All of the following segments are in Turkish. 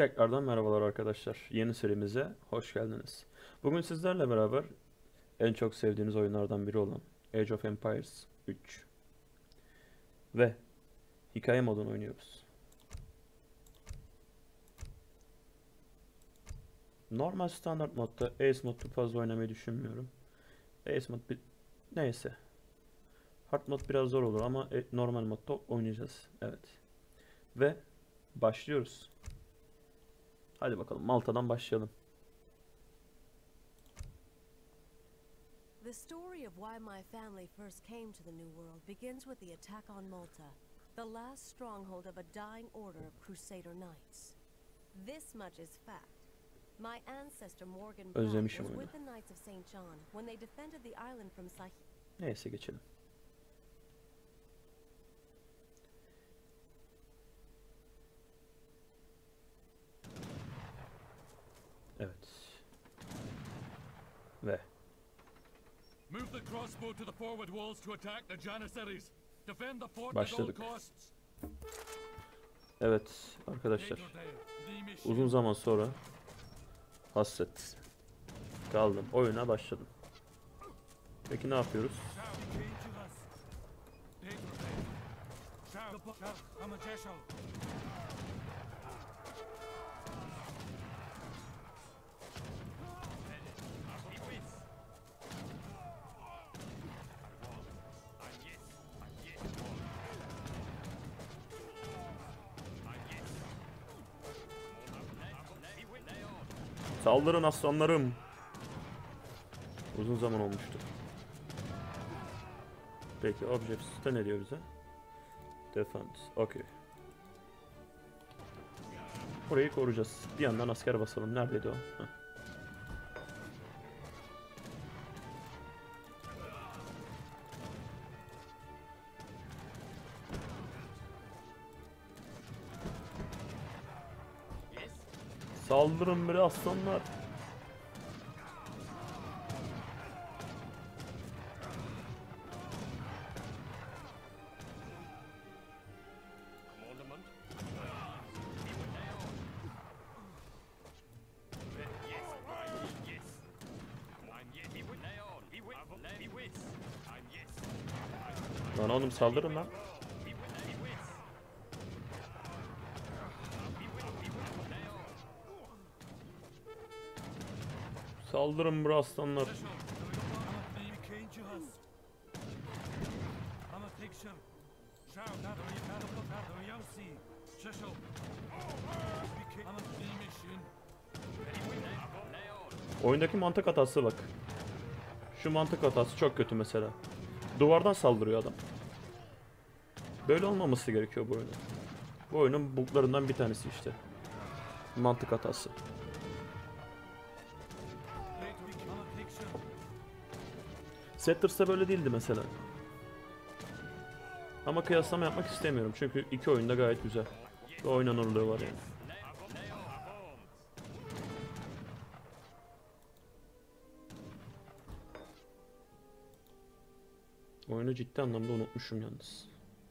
Tekrardan merhabalar arkadaşlar. Yeni serimize hoş geldiniz. Bugün sizlerle beraber en çok sevdiğiniz oyunlardan biri olan Age of Empires 3 ve hikaye modunu oynuyoruz. Normal standart modda Ace modda fazla oynamayı düşünmüyorum. Ace mod bir... neyse. Hard mod biraz zor olur ama e- normal modda oynayacağız. Evet. Ve başlıyoruz. Hadi bakalım Malta'dan başlayalım. The story of why my family first came to the New World begins with the attack on Malta, the last stronghold of a dying order of Crusader knights. This much is fact. My ancestor Morgan was with the Knights of St. John when they defended the island from Sahib. Neyse geçelim. Evet. Ve Move the crossbow to the forward walls to attack the Janissaries. Defend the fort at all Başladık. evet arkadaşlar. Uzun zaman sonra hasret. Kaldım. Oyuna başladım. Peki ne yapıyoruz? Saldırın aslanlarım. Uzun zaman olmuştu. Peki objectives'te ne diyor bize? Defense. Okey. Burayı koruyacağız. Bir yandan asker basalım. Neredeydi o? Heh. Saldırın bre aslanlar. Lan oğlum saldırın lan. Saldırın bre aslanlar. Oyundaki mantık hatası bak. Şu mantık hatası çok kötü mesela. Duvardan saldırıyor adam. Böyle olmaması gerekiyor bu oyunun. Bu oyunun buglarından bir tanesi işte. Mantık hatası. Setters'ta böyle değildi mesela. Ama kıyaslama yapmak istemiyorum çünkü iki oyunda gayet güzel. Ve oynanırlığı var yani. Oyunu ciddi anlamda unutmuşum yalnız.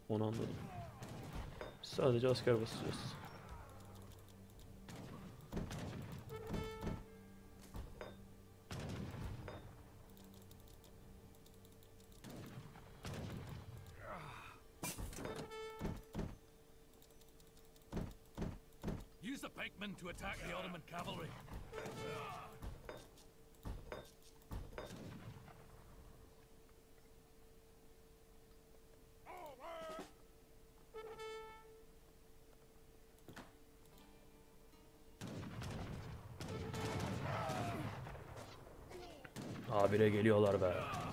Onu anladım. Sadece asker basacağız. Pikemen to attack the Ottoman cavalry. Habire geliyorlar be.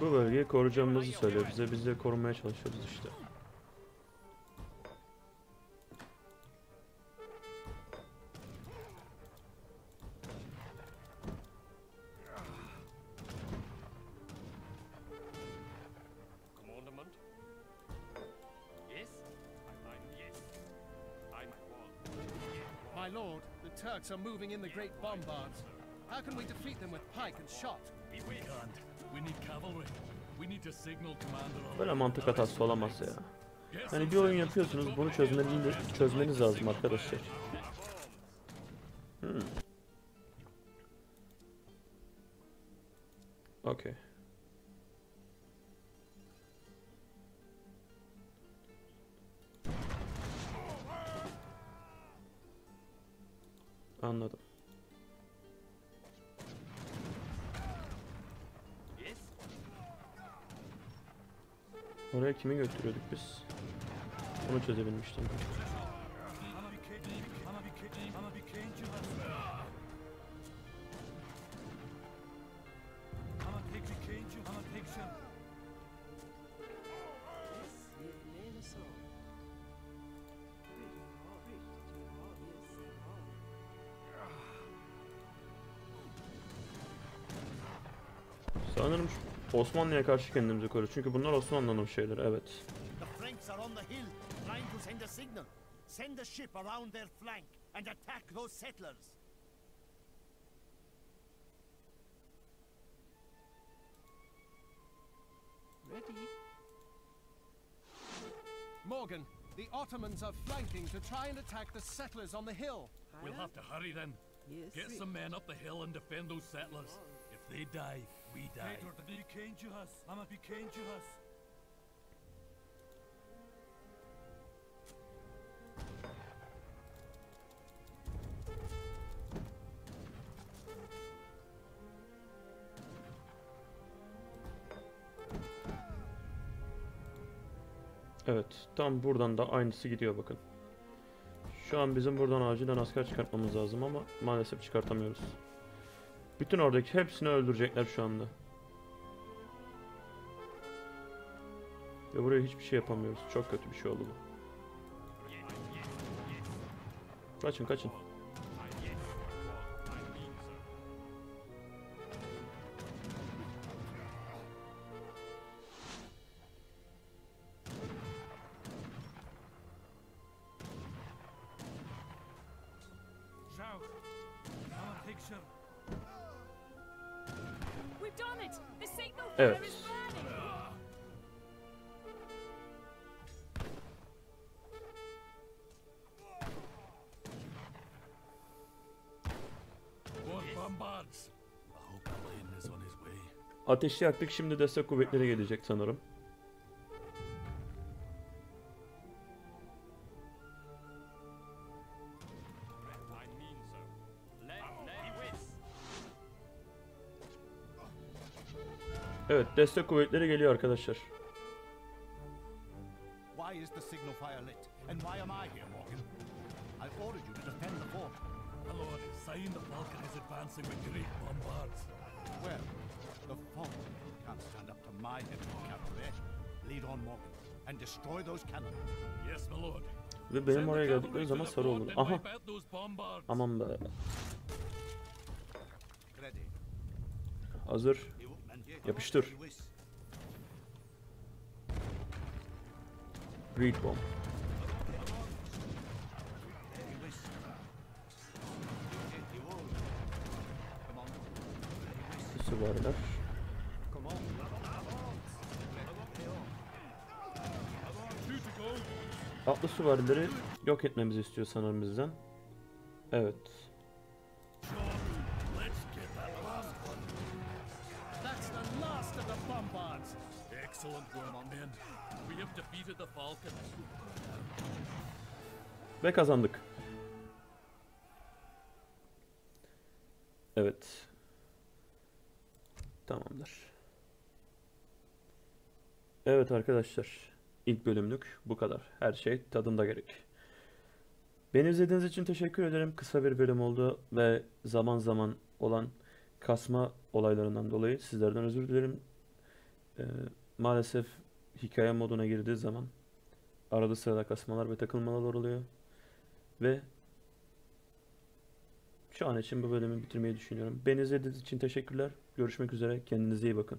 Bu bölgeyi koruyacağımızı söylüyor bize. Biz de korumaya çalışıyoruz işte. Commandment? Yes? I'm yes. I'm My lord, the Turks are moving in the great bombards. How can we defeat them with pike and shot? We can't. Böyle mantık hatası olamaz ya. Hani some bir oyun yapıyorsunuz bunu çözmeniz, çözmeniz lazım arkadaşlar. Hmm. Okey. Anladım. Oraya kimi götürüyorduk biz? Onu çözebilmiştim. Sanırım şu- Osmanlı'ya karşı kendimizi koruyoruz. Çünkü bunlar Osmanlı'nın şeyleri. Evet. Ready? Morgan, the Ottomans are flanking to try and attack the settlers on the hill. We'll have to hurry then. Get some men up the hill and defend those settlers. If they die, we die. Evet. Tam buradan da aynısı gidiyor bakın. Şu an bizim buradan acilen asker çıkartmamız lazım ama maalesef çıkartamıyoruz. Bütün oradaki hepsini öldürecekler şu anda. Ve buraya hiçbir şey yapamıyoruz. Çok kötü bir şey oldu bu. Kaçın kaçın. Signal way. Ateşi yaktık şimdi destek kuvvetleri gelecek sanırım. Evet destek kuvvetleri geliyor arkadaşlar. Why is the signal fire lit? And why am I here, Morgan? I ordered you to defend the fort. My lord, sign the Falcon is advancing with great bombards. Well, the Falcon can't stand up to my heavy cavalry. Lead on, Morgan, and destroy those cannon. Yes, my lord. Ve benim oraya geldikleri zaman sarı olur. Aha. Aman be. Ready. Hazır. Yapıştır. Reed bomb. Süvariler. Atlı süvarileri yok etmemizi istiyor sanırım bizden. Evet. Ve kazandık. Evet. Tamamdır. Evet arkadaşlar. İlk bölümlük bu kadar. Her şey tadında gerek. Beni izlediğiniz için teşekkür ederim. Kısa bir bölüm oldu ve zaman zaman olan kasma olaylarından dolayı sizlerden özür dilerim. Ee, maalesef hikaye moduna girdiği zaman arada sırada kasmalar ve takılmalar oluyor. Ve şu an için bu bölümü bitirmeyi düşünüyorum. Beni izlediğiniz için teşekkürler. Görüşmek üzere. Kendinize iyi bakın.